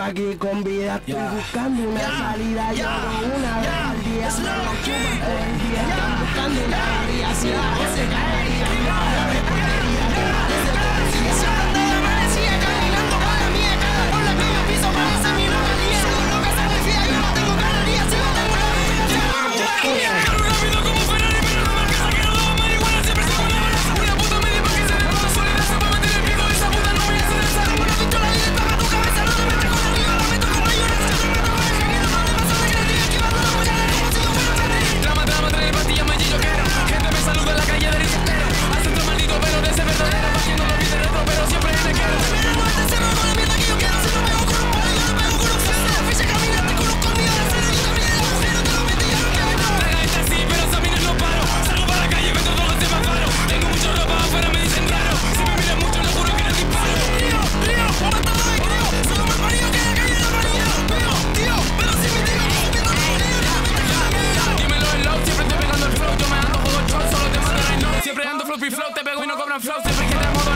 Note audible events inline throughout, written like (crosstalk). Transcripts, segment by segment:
sigo aquí con vida, estoy buscando una salida, yo hago una vez al día, me la chupan todo el día, están buscando una variación, se caería. te pego y no cobran flow siempre que te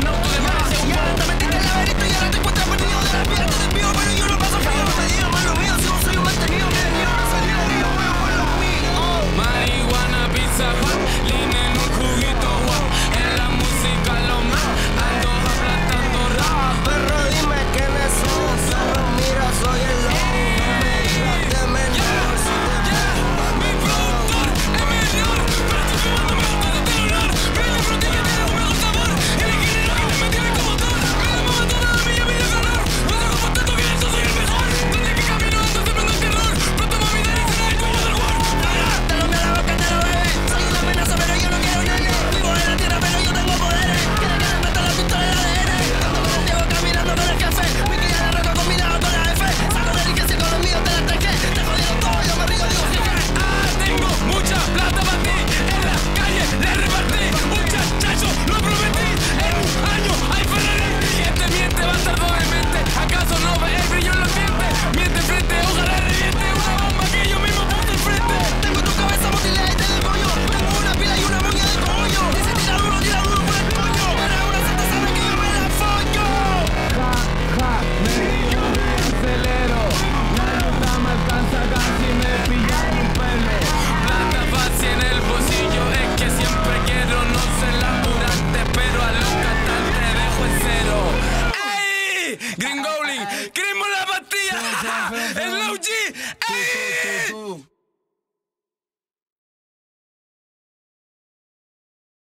Green Goblin. (laughs) ¡Queremos la pastilla! ¡El Low G! ¡eh!